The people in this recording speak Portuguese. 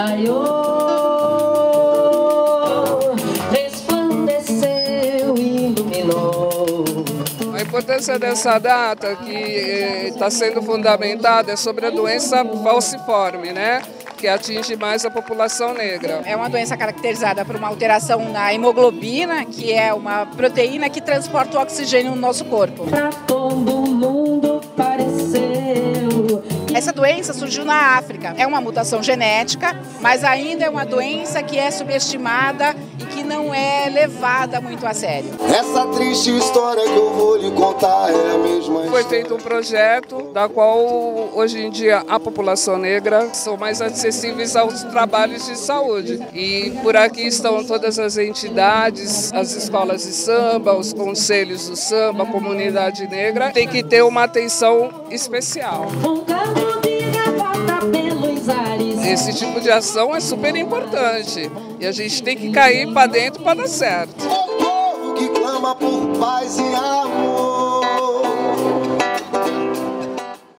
raiou, resplandeceu, iluminou. A importância dessa data que está eh, sendo fundamentada é sobre a doença falciforme, né? que atinge mais a população negra. É uma doença caracterizada por uma alteração na hemoglobina, que é uma proteína que transporta o oxigênio no nosso corpo. Essa doença surgiu na África. É uma mutação genética, mas ainda é uma doença que é subestimada e que não é levada muito a sério. Essa triste história que eu vou lhe contar é a Foi feito um projeto da qual hoje em dia a população negra são mais acessíveis aos trabalhos de saúde. E por aqui estão todas as entidades, as escolas de samba, os conselhos do samba, a comunidade negra. Tem que ter uma atenção especial. Esse tipo de ação é super importante e a gente tem que cair para dentro para dar certo. O povo que clama por paz e amor.